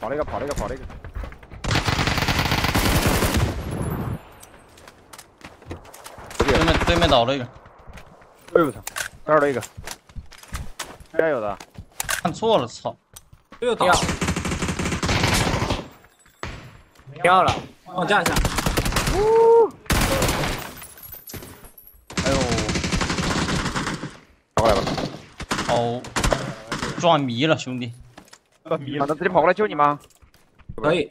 跑了一个，跑了一个，跑了一个。对面对面倒了一个，哎呦我操，这儿了一个，这儿有的，看错了，操！又倒。掉，掉了，我架一下，哎呦，跑过来吧。好，撞迷了，兄弟。啊，那直接跑过来救你吗？可以，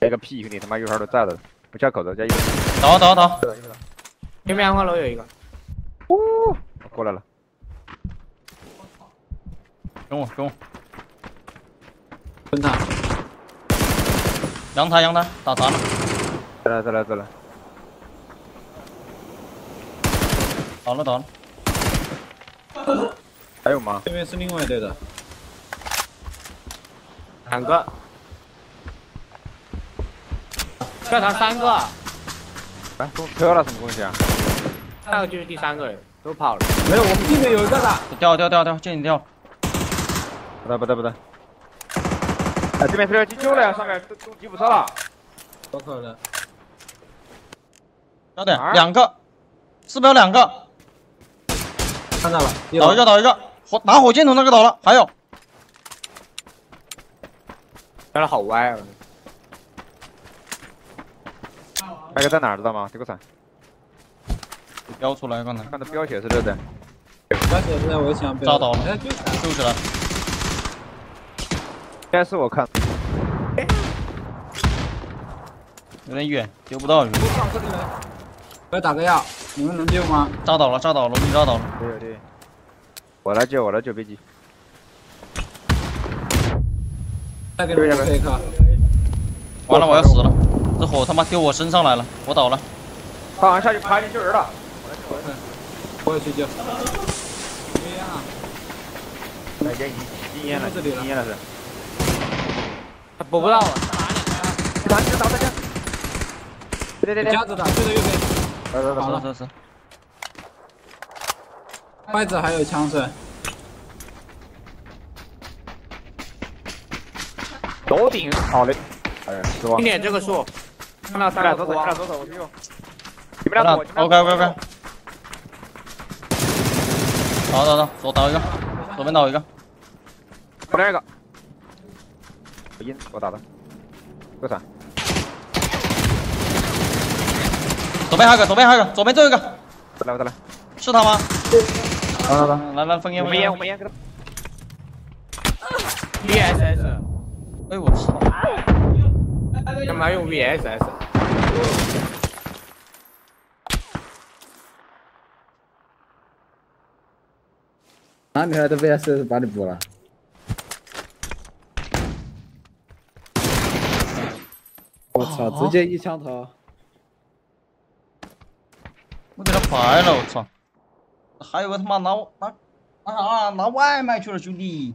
来个屁，兄弟，他妈一会儿都在了。不叫口子，加一个。倒倒倒，对面二楼有一个，哦过来了，跟我跟我，分他，阳台阳台打残了，再来再来再来。倒了倒了，还有吗？对面是另外一队的，两个，教堂三个，哎，中车了什么东西啊？那个就是第三个人，都跑了。没有，我们这边有一个的，掉掉掉掉，见你掉，不对不对不对。哎，这边车要急救了呀，上面都都吉普车了。有可能，小点两个，是不是有两个，看到了，倒一个倒一个，火拿火箭筒那个倒了，还有掉的好歪啊！那个在哪儿知道吗？这个伞，标出来刚才看到标写是这的。标血是在围墙边，抓到了救起来，应该是我看。有点远，丢不到鱼，我要打个药，你们能救吗？炸倒了炸倒了，龙你炸倒了，对对。我来救，我来救飞机。再给你们这一颗，完了我要死了，这火他妈丢我身上来了，我倒了，他好像下去爬进救人了。我也去救。怎么样啊？那已经经验了，这里了经验了是。他补不到我，打你打他家。对对对对。夹子的，对对右边，来来来好了是是是，筷子还有枪声，楼顶好嘞。哎呀，失望听。点这个树，看到咱俩左手，三个光咱俩，左手，我去用。你们俩躲。OK OK OK，倒倒倒，左倒一个，左边倒一个，我另一个。我阴，我打的。个伞。左边还有个，左边还有个，左边最后一个，再来，我再来。是他吗？来来来。来来分烟封烟封烟，给他。VSS，哎我操，干嘛用 VSS？哪里来的 VSS 把你补了？我操，直接一枪头！我给他白了，我操，还有个他妈拿拿拿啥拿外卖去了兄弟。